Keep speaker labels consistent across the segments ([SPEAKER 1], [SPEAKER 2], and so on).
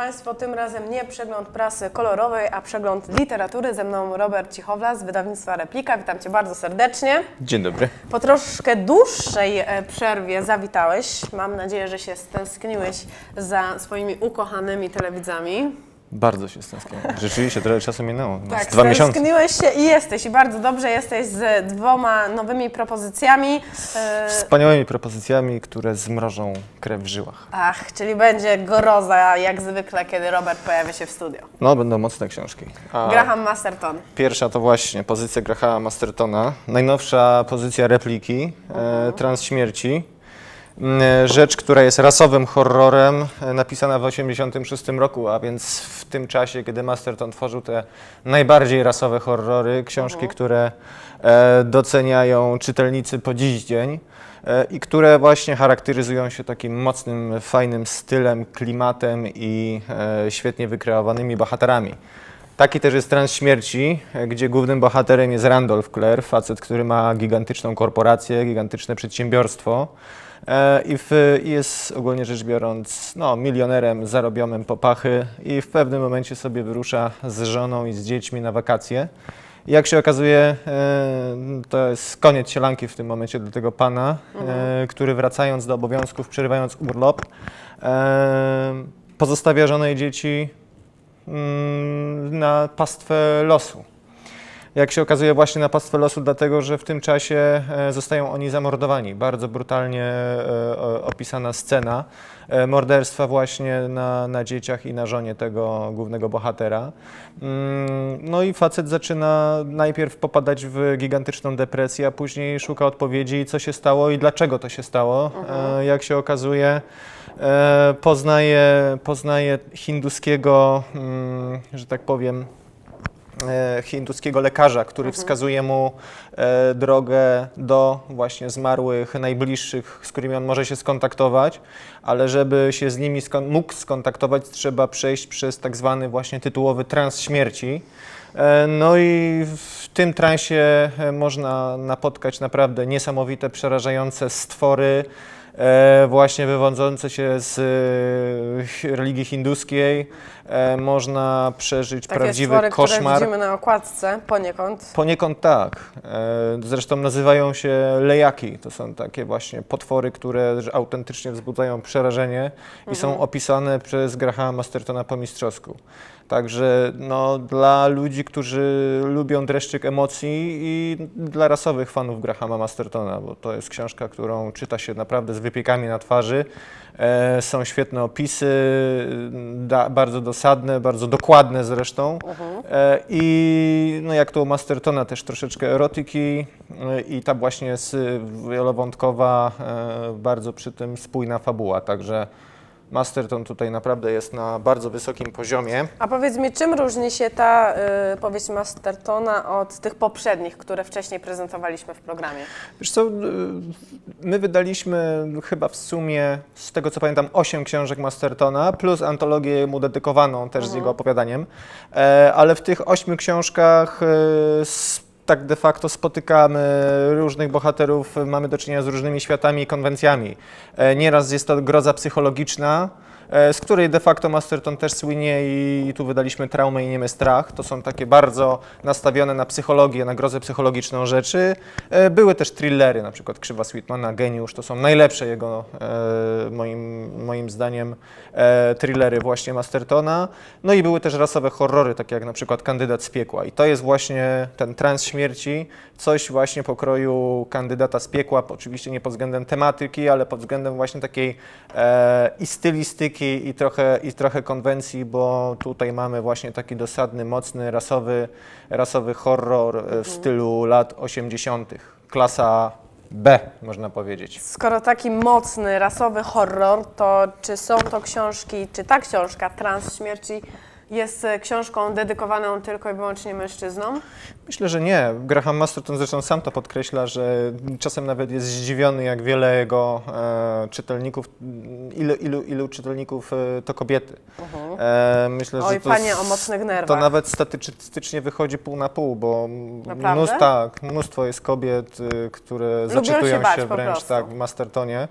[SPEAKER 1] Państwo, tym razem nie przegląd prasy kolorowej, a przegląd literatury. Ze mną Robert Cichowla z wydawnictwa Replika. Witam Cię bardzo serdecznie.
[SPEAKER 2] Dzień dobry.
[SPEAKER 1] Po troszkę dłuższej e, przerwie zawitałeś. Mam nadzieję, że się stęskniłeś za swoimi ukochanymi telewidzami.
[SPEAKER 2] Bardzo się stęskniłem. Rzeczywiście trochę czasu minęło. No,
[SPEAKER 1] Tak,
[SPEAKER 2] dwa miesiące.
[SPEAKER 1] stęskniłeś się i jesteś. I bardzo dobrze jesteś z dwoma nowymi propozycjami. E,
[SPEAKER 2] Wspaniałymi propozycjami, które zmrożą krew w żyłach.
[SPEAKER 1] Ach, czyli będzie goroza jak zwykle, kiedy Robert pojawia się w studio.
[SPEAKER 2] No, będą mocne książki. A
[SPEAKER 1] Graham Masterton.
[SPEAKER 2] Pierwsza to właśnie pozycja Grahama Mastertona. Najnowsza pozycja repliki, e, Trans Śmierci. E, Rzecz, która jest rasowym horrorem, e, napisana w 1986 roku, a więc w tym czasie, kiedy Masterton tworzył te najbardziej rasowe horrory, książki, które e, doceniają czytelnicy po dziś dzień i które właśnie charakteryzują się takim mocnym, fajnym stylem, klimatem i świetnie wykreowanymi bohaterami. Taki też jest Trans Śmierci, gdzie głównym bohaterem jest Randolph Clare, facet, który ma gigantyczną korporację, gigantyczne przedsiębiorstwo i w, i jest ogólnie rzecz biorąc no, milionerem zarobionym po pachy i w pewnym momencie sobie wyrusza z żoną i z dziećmi na wakacje. Jak się okazuje, e, to jest koniec sielanki w tym momencie dla tego pana, e, który wracając do obowiązków, przerywając urlop, e, pozostawia żonę i dzieci mm, na pastwę losu. Jak się okazuje, właśnie na pastwę losu, dlatego że w tym czasie e, zostają oni zamordowani. Bardzo brutalnie e, opisana scena e, morderstwa właśnie na, na dzieciach i na żonie tego głównego bohatera. Mm, No i facet zaczyna najpierw popadać w gigantyczną depresję, a później szuka odpowiedzi, co się stało i dlaczego to się stało. E, Jak się okazuje, poznaje, poznaje hinduskiego, mm, że tak powiem, hinduskiego lekarza, który wskazuje mu e, drogę do właśnie zmarłych najbliższych, z którymi on może się skontaktować, ale żeby się z nimi skon- mógł skontaktować, trzeba przejść przez tak zwany właśnie tytułowy trans śmierci. E, No i w tym transie e, można napotkać naprawdę niesamowite, przerażające stwory, e, właśnie wywodzące się z e, religii hinduskiej. E, Można przeżyć
[SPEAKER 1] Takie
[SPEAKER 2] prawdziwy
[SPEAKER 1] stwory, które
[SPEAKER 2] koszmar.
[SPEAKER 1] widzimy na okładce poniekąd.
[SPEAKER 2] Poniekąd tak. E, Zresztą nazywają się lejaki. To są takie właśnie potwory, które autentycznie wzbudzają przerażenie i są opisane przez Grahama Mastertona po mistrzowsku. Także no, dla ludzi, którzy lubią dreszczyk emocji i dla rasowych fanów Grahama Mastertona, bo to jest książka, którą czyta się naprawdę z wypiekami na twarzy. E, są świetne opisy, da, bardzo dosadne, bardzo dokładne zresztą. E, I no, jak to u Mastertona też troszeczkę erotyki e, i ta właśnie jest wielowątkowa, e, bardzo przy tym spójna fabuła. Także Masterton tutaj naprawdę jest na bardzo wysokim poziomie.
[SPEAKER 1] A powiedz mi, czym różni się ta y, powieść Mastertona od tych poprzednich, które wcześniej prezentowaliśmy w programie?
[SPEAKER 2] Wiesz co, y, my wydaliśmy chyba w sumie, z tego co pamiętam, 8 książek Mastertona, plus antologię mu dedykowaną też z jego opowiadaniem, E, ale w tych 8 książkach e, s- tak de facto spotykamy różnych bohaterów, mamy do czynienia z różnymi światami i konwencjami. E, Nieraz jest to groza psychologiczna, z której de facto Masterton też słynie i tu wydaliśmy Traumę i Niemy Strach. To są takie bardzo nastawione na psychologię, na grozę psychologiczną rzeczy. E, Były też thrillery, na przykład Krzywa Sweetmana, Geniusz. To są najlepsze jego, e, moim, moim zdaniem, e, thrillery właśnie Mastertona. No i były też rasowe horrory, takie jak na przykład Kandydat z piekła. I to jest właśnie ten trans śmierci, coś właśnie pokroju Kandydata z piekła, oczywiście nie pod względem tematyki, ale pod względem właśnie takiej e, i stylistyki i trochę, i trochę konwencji, bo tutaj mamy właśnie taki dosadny, mocny, rasowy, rasowy horror e, w stylu lat 80. Klasa B, można powiedzieć.
[SPEAKER 1] Skoro taki mocny, rasowy horror, to czy są to książki, czy ta książka Trans Śmierci jest e, książką dedykowaną tylko i wyłącznie mężczyznom?
[SPEAKER 2] Myślę, że nie. Graham Masterton zresztą sam to podkreśla, że czasem nawet jest zdziwiony, jak wiele jego e, czytelników, ilu, ilu, ilu czytelników e, to kobiety. E, myślę,
[SPEAKER 1] Oj,
[SPEAKER 2] że to,
[SPEAKER 1] panie o mocnych
[SPEAKER 2] to
[SPEAKER 1] nerwach.
[SPEAKER 2] nawet statystycznie wychodzi pół na pół, bo
[SPEAKER 1] Naprawdę?
[SPEAKER 2] mnóstwo, tak, mnóstwo jest kobiet, y, które
[SPEAKER 1] się
[SPEAKER 2] zaczytują
[SPEAKER 1] bać
[SPEAKER 2] się
[SPEAKER 1] po
[SPEAKER 2] wręcz tak w Mastertonie.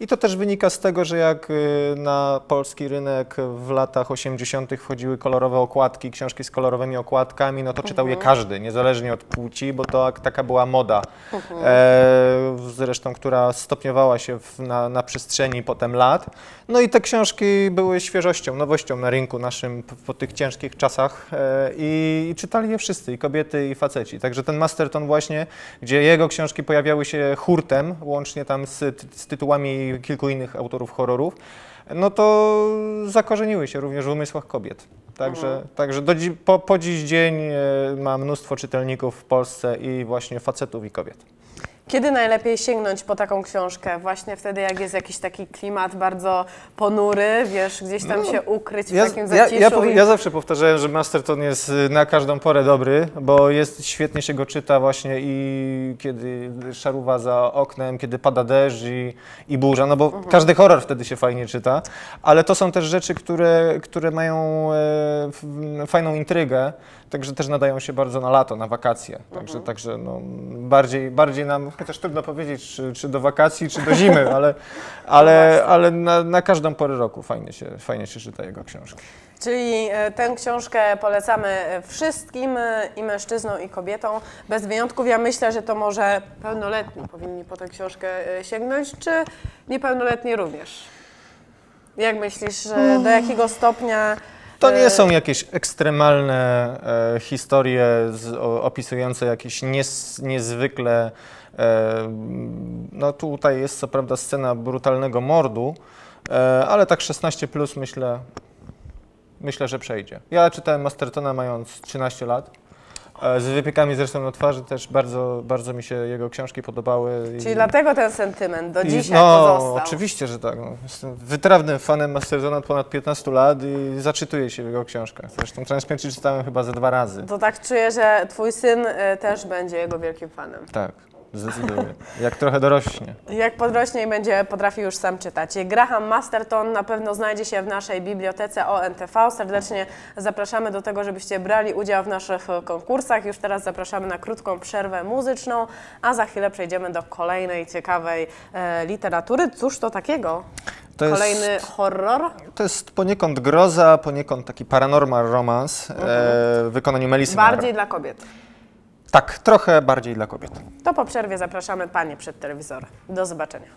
[SPEAKER 2] I to też wynika z tego, że jak y, na polski rynek w latach 80. wchodziły kolorowe okładki, książki z kolorowymi okładkami, no to czytał
[SPEAKER 1] Mhm.
[SPEAKER 2] je każdy, niezależnie od płci, bo to ak- taka była moda.
[SPEAKER 1] Mhm.
[SPEAKER 2] E, zresztą, która stopniowała się w, na, na przestrzeni potem lat. No i te książki były świeżością, nowością na rynku naszym po tych ciężkich czasach e, i, i czytali je wszyscy, i kobiety, i faceci. Także ten Masterton właśnie, gdzie jego książki pojawiały się hurtem, łącznie tam z, z tytułami kilku innych autorów horrorów, no to zakorzeniły się również w umysłach kobiet. Także, także do, po, po dziś dzień e, ma mnóstwo czytelników w Polsce i właśnie facetów i kobiet.
[SPEAKER 1] Kiedy najlepiej sięgnąć po taką książkę? Właśnie wtedy, jak jest jakiś taki klimat bardzo ponury, wiesz, gdzieś tam się ukryć w
[SPEAKER 2] No, Ja,
[SPEAKER 1] takim
[SPEAKER 2] ja,
[SPEAKER 1] zaciszu.
[SPEAKER 2] ja, powie-
[SPEAKER 1] i...
[SPEAKER 2] ja zawsze powtarzałem, że Masterton jest y, na każdą porę dobry, bo jest świetnie się go czyta właśnie i kiedy szaruwa za oknem, kiedy pada deszcz i, i burza, no bo
[SPEAKER 1] Mhm.
[SPEAKER 2] każdy horror wtedy się fajnie czyta, ale to są też rzeczy, które, które mają e, fajną intrygę, także też nadają się bardzo na lato, na wakacje. Także,
[SPEAKER 1] Mhm.
[SPEAKER 2] także no, bardziej, bardziej nam, chociaż trudno powiedzieć, czy, czy do wakacji, czy do zimy, ale, ale, ale na, na każdą porę roku fajnie się, fajnie się czyta jego książki.
[SPEAKER 1] Czyli e, tę książkę polecamy e, wszystkim e, i mężczyznom i kobietom. Bez wyjątków ja myślę, że to może pełnoletni powinni po tę książkę sięgnąć, czy niepełnoletni również? Jak myślisz, że do jakiego stopnia...
[SPEAKER 2] To
[SPEAKER 1] e,
[SPEAKER 2] nie są jakieś ekstremalne e, historie z, o, opisujące jakieś nies, niezwykle. E, no tutaj jest co prawda scena brutalnego mordu, e, ale tak 16 plus myślę, myślę, że przejdzie. Ja czytałem Mastertona mając 13 lat. E, Z wypiekami zresztą na twarzy też bardzo, bardzo mi się jego książki podobały.
[SPEAKER 1] Czyli
[SPEAKER 2] i-
[SPEAKER 1] dlatego ten sentyment do
[SPEAKER 2] i-
[SPEAKER 1] dzisiaj
[SPEAKER 2] no,
[SPEAKER 1] pozostał.
[SPEAKER 2] oczywiście, że tak. No. Jestem wytrawnym fanem Mastertona od ponad 15 lat i zaczytuję się w jego książkach. Zresztą Transśmierci czytałem chyba ze dwa razy.
[SPEAKER 1] To tak czuję, że twój syn e, też będzie jego wielkim fanem.
[SPEAKER 2] Tak, zdecydowanie. Jak trochę dorośnie.
[SPEAKER 1] Jak podrośnie i będzie potrafił już sam czytać. Graham Masterton na pewno znajdzie się w naszej bibliotece ONTV. Serdecznie zapraszamy do tego, żebyście brali udział w naszych e, konkursach. Już teraz zapraszamy na krótką przerwę muzyczną, a za chwilę przejdziemy do kolejnej ciekawej e, literatury. Cóż to takiego?
[SPEAKER 2] To jest,
[SPEAKER 1] Kolejny horror?
[SPEAKER 2] to jest poniekąd groza, poniekąd taki paranormal romance e, w wykonaniu Melisy
[SPEAKER 1] Bardziej dla kobiet.
[SPEAKER 2] Tak, trochę bardziej dla kobiet.
[SPEAKER 1] To po przerwie zapraszamy Panie przed telewizor. Do zobaczenia.